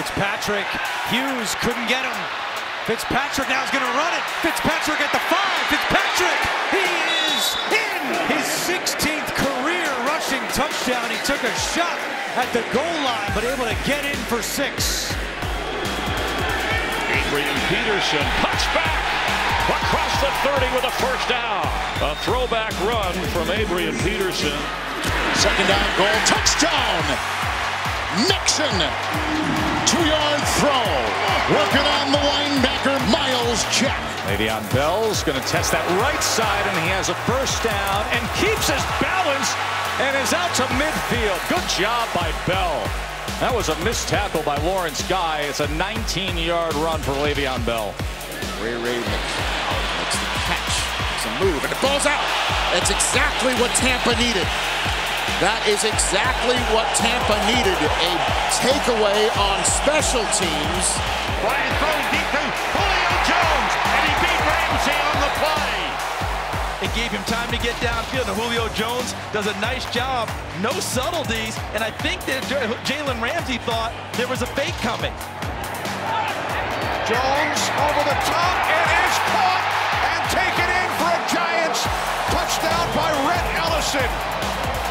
Fitzpatrick, Hughes couldn't get him. Fitzpatrick now is going to run it. Fitzpatrick at the five. Fitzpatrick, he is in his 16th career rushing touchdown. He took a shot at the goal line, but able to get in for six. Adrian Peterson cuts back across the 30 with a first down. A throwback run from Adrian Peterson. Second down goal, touchdown. Nixon, two-yard throw. Working on the linebacker, Myles Jack. Le'Veon Bell's going to test that right side, and he has a first down and keeps his balance and is out to midfield. Good job by Bell. That was a missed tackle by Lawrence Guy. It's a 19-yard run for Le'Veon Bell. Ray Ray makes the catch. It's a move, and the ball's out. That's exactly what Tampa needed. That is exactly what Tampa needed. A takeaway on special teams. Bryant throwing deep to Julio Jones, and he beat Ramsey on the play. It gave him time to get downfield, and Julio Jones does a nice job. No subtleties, and I think that Jalen Ramsey thought there was a fake coming. Jones over the top, and it is caught and taken in for a Giants touchdown by Rhett Ellison.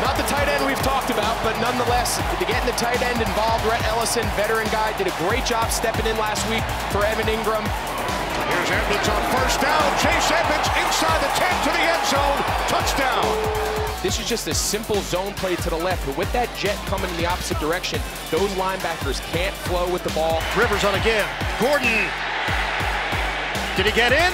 Not the tight end we've talked about, but nonetheless, to get the tight end involved, Rhett Ellison, veteran guy, did a great job stepping in last week for Evan Engram. Here's Edmonds on first down. Chase Edmonds inside the 10 to the end zone. Touchdown. This is just a simple zone play to the left, but with that jet coming in the opposite direction, those linebackers can't flow with the ball. Rivers on again. Gordon. Did he get in?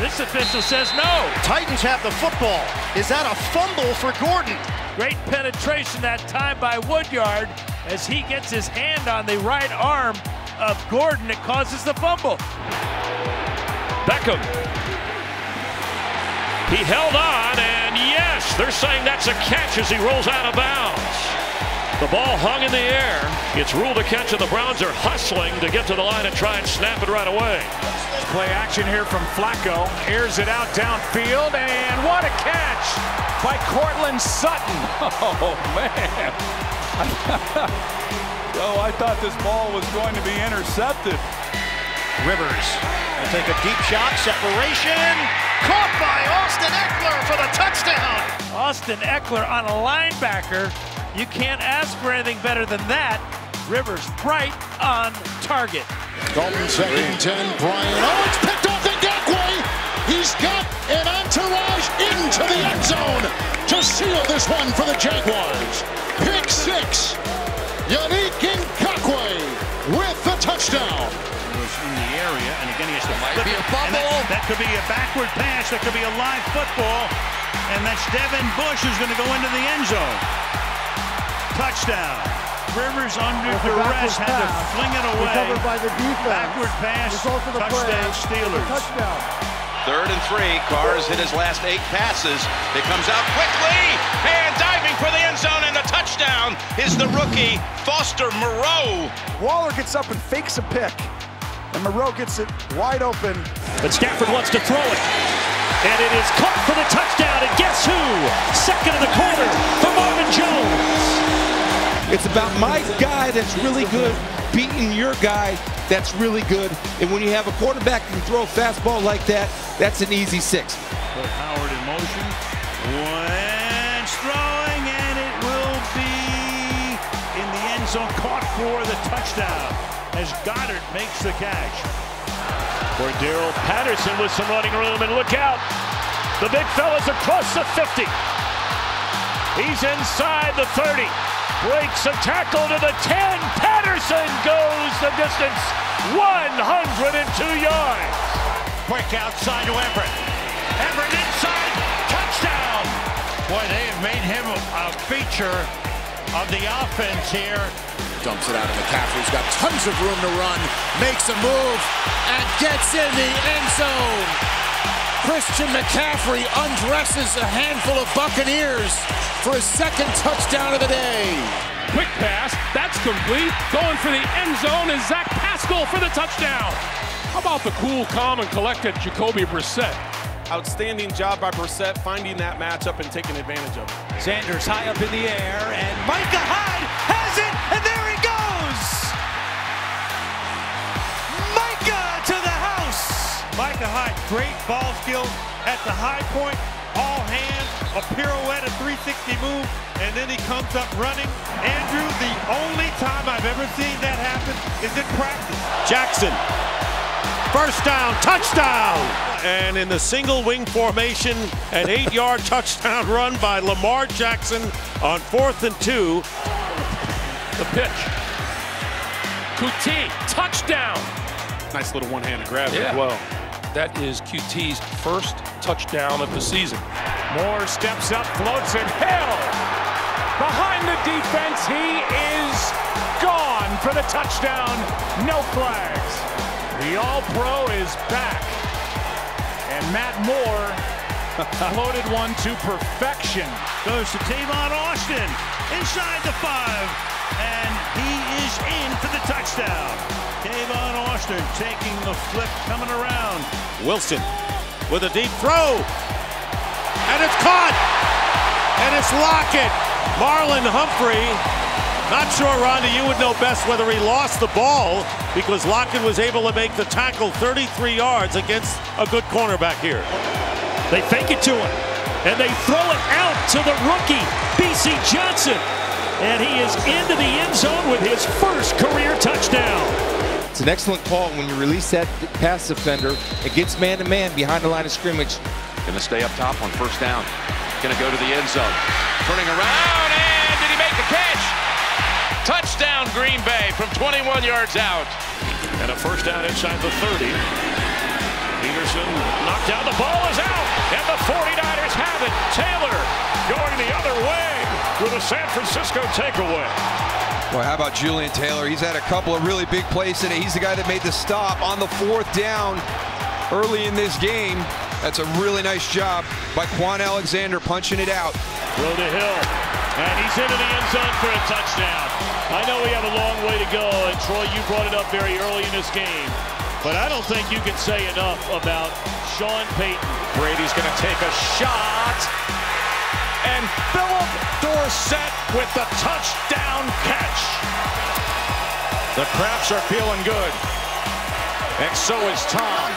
This official says no. Titans have the football. Is that a fumble for Gordon? Great penetration that time by Woodyard as he gets his hand on the right arm of Gordon. It causes the fumble. Beckham. He held on, and yes, they're saying that's a catch as he rolls out of bounds. The ball hung in the air. It's ruled a catch, and the Browns are hustling to get to the line and try and snap it right away. Play action here from Flacco. Airs it out downfield, and what a catch by Courtland Sutton. Oh, man. oh, I thought this ball was going to be intercepted. Rivers will take a deep shot. Separation. Caught by Austin Ekeler for the touchdown. Austin Ekeler on a linebacker. You can't ask for anything better than that. Rivers right on target. Dalton second and 10. Bryant. Oh, it's picked off Ngakoue. He's got an entourage into the end zone to seal this one for the Jaguars. Pick six. Yannick Ngakoue with the touchdown. Was in the area, and again he has to Might be a bubble. That, that could be a backward pass. That could be a live football, and that's Devin Bush who's going to go into the end zone. Touchdown. Rivers under duress had to fling it away. Recovered by the defense. Backward pass. Result of the Touchdown play. Steelers. Touchdown. Third and three. Carr's hit his last eight passes. It comes out quickly and diving for the end zone and the touchdown is the rookie Foster Moreau. Waller gets up and fakes a pick. And Moreau gets it wide open. But Stafford wants to throw it. And it is caught for the touchdown. And guess who? Second of the quarter for Marvin Jones. It's about my guy that's really good beating your guy that's really good. And when you have a quarterback who can throw a fastball like that, that's an easy six. Put Howard in motion. Wentz throwing, and it will be in the end zone. Caught for the touchdown as Goedert makes the catch. Cordarrelle Patterson with some running room, and look out. The big fella's across the 50. He's inside the 30. Breaks a tackle to the 10. Patterson goes the distance 102 yards. Quick outside to Everett. Everett inside. Touchdown. Boy, they have made him a, a feature of the offense here. Dumps it out of McCaffrey. He's got tons of room to run. Makes a move and gets in the end zone. Christian McCaffrey undresses a handful of Buccaneers for his second touchdown of the day. Quick pass, that's complete. Going for the end zone is Zach Pascal for the touchdown. How about the cool, calm, and collected Jacoby Brissett? Outstanding job by Brissett finding that matchup and taking advantage of it. Sanders high up in the air, and Micah Hyde has it, and there he goes! Micah to the house! Micah Hyde, great ball skills at the high point, all hands, a pirouette, a 360 move, and then he comes up running. Andrew, the only time I've ever seen that happen is in practice. Jackson, first down, touchdown! And in the single wing formation, an eight yard touchdown run by Lamar Jackson on fourth and two. The pitch. QT, touchdown. Nice little one-handed grab Yeah. as well. That is QT's first touchdown of the season. Moore steps up, floats it. Hill behind the defense. He is gone for the touchdown. No flags. The All-Pro is back. And Matt Moore floated one to perfection. Goes to Tavon Austin inside the five, and he is in for the touchdown. Tavon Austin taking the flip, coming around. Wilson with a deep throw. And it's caught. And it's Lockett. Marlon Humphrey. Not sure, Ronde, you would know best whether he lost the ball because Lockett was able to make the tackle 33 yards against a good cornerback here. They fake it to him, and they throw it out to the rookie, B.C. Johnson. And he is into the end zone with his first an excellent call when you release that pass defender. It gets man-to-man behind the line of scrimmage. Going to stay up top on first down. Going to go to the end zone. Turning around, and did he make the catch? Touchdown, Green Bay from 21 yards out. And a first down inside the 30. Peterson knocked down. The ball is out. And the 49ers have it. Taylor going the other way with a San Francisco takeaway. Well, how about Jullian Taylor? He's had a couple of really big plays today. He's the guy that made the stop on the fourth down early in this game. That's a really nice job by Kwon Alexander punching it out. Throw to Hill. And he's into the end zone for a touchdown. I know we have a long way to go, and Troy, you brought it up very early in this game. But I don't think you can say enough about Sean Payton. Brady's going to take a shot. And Phillip Dorsett with the touchdown catch. The Craps are feeling good. And so is Tom.